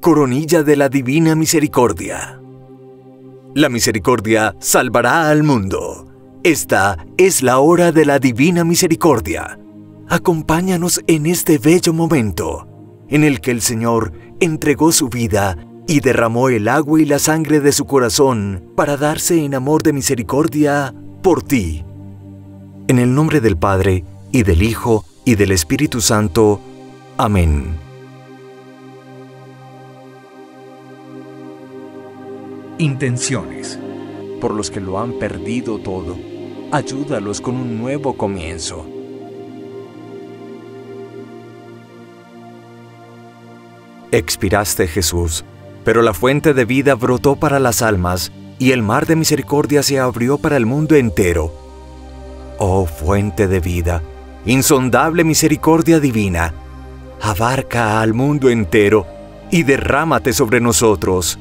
Coronilla de la Divina Misericordia. La misericordia salvará al mundo. Esta es la hora de la Divina Misericordia. Acompáñanos en este bello momento en el que el Señor entregó su vida y derramó el agua y la sangre de su corazón para darse en amor de misericordia por ti. En el nombre del Padre, y del Hijo, y del Espíritu Santo. Amén. Intenciones. Por los que lo han perdido todo, ayúdalos con un nuevo comienzo. Expiraste Jesús, pero la fuente de vida brotó para las almas y el mar de misericordia se abrió para el mundo entero. Oh fuente de vida, insondable misericordia divina, abarca al mundo entero y derrámate sobre nosotros.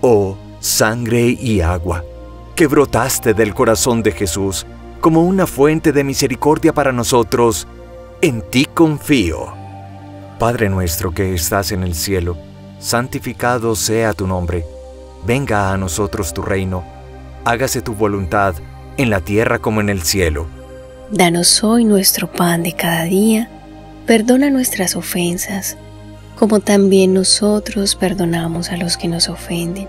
Oh sangre y agua, que brotaste del corazón de Jesús como una fuente de misericordia para nosotros, en ti confío. Padre nuestro que estás en el cielo, santificado sea tu nombre, venga a nosotros tu reino, hágase tu voluntad en la tierra como en el cielo. Danos hoy nuestro pan de cada día, perdona nuestras ofensas, como también nosotros perdonamos a los que nos ofenden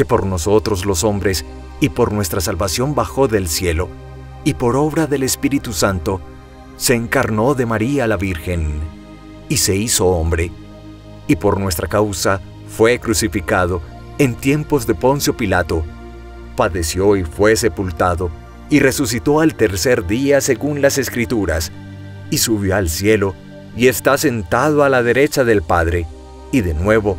que por nosotros los hombres y por nuestra salvación bajó del cielo, y por obra del Espíritu Santo, se encarnó de María la Virgen, y se hizo hombre, y por nuestra causa fue crucificado en tiempos de Poncio Pilato, padeció y fue sepultado, y resucitó al tercer día según las Escrituras, y subió al cielo, y está sentado a la derecha del Padre, y de nuevo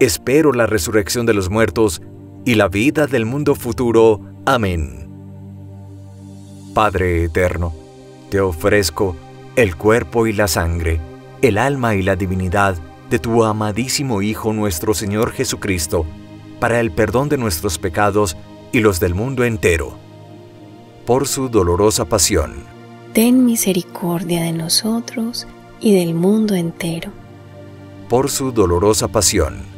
espero la resurrección de los muertos y la vida del mundo futuro. Amén. Padre eterno, te ofrezco el cuerpo y la sangre, el alma y la divinidad de tu amadísimo Hijo nuestro Señor Jesucristo, para el perdón de nuestros pecados y los del mundo entero. Por su dolorosa pasión. Ten misericordia de nosotros y del mundo entero. Por su dolorosa pasión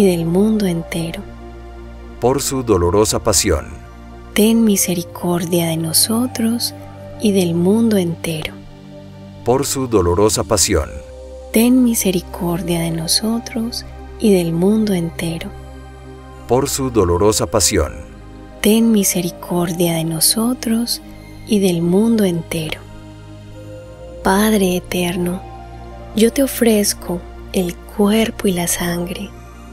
del mundo entero por su dolorosa pasión. Ten misericordia de nosotros y del mundo entero. Por su dolorosa pasión. Ten misericordia de nosotros y del mundo entero. Por su dolorosa pasión. Ten misericordia de nosotros y del mundo entero. Padre eterno, yo te ofrezco el cuerpo y la sangre,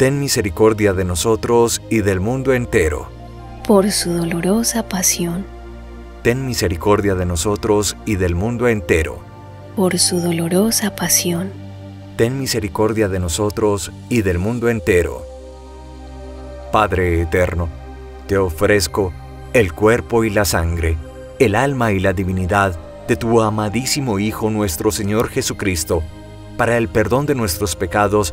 Ten misericordia de nosotros y del mundo entero por su dolorosa pasión. Ten misericordia de nosotros y del mundo entero. Por su dolorosa pasión. Ten misericordia de nosotros y del mundo entero. Padre eterno, te ofrezco el cuerpo y la sangre, el alma y la divinidad de tu amadísimo Hijo nuestro Señor Jesucristo, para el perdón de nuestros pecados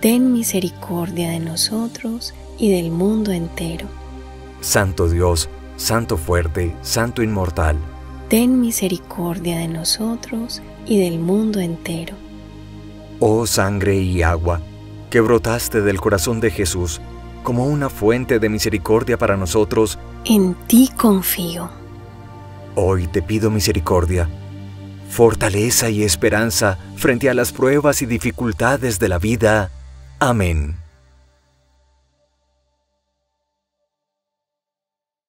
ten misericordia de nosotros y del mundo entero. Santo Dios, Santo fuerte, Santo inmortal, ten misericordia de nosotros y del mundo entero. Oh sangre y agua, que brotaste del corazón de Jesús como una fuente de misericordia para nosotros, en ti confío. Hoy te pido misericordia, fortaleza y esperanza frente a las pruebas y dificultades de la vida. Amén.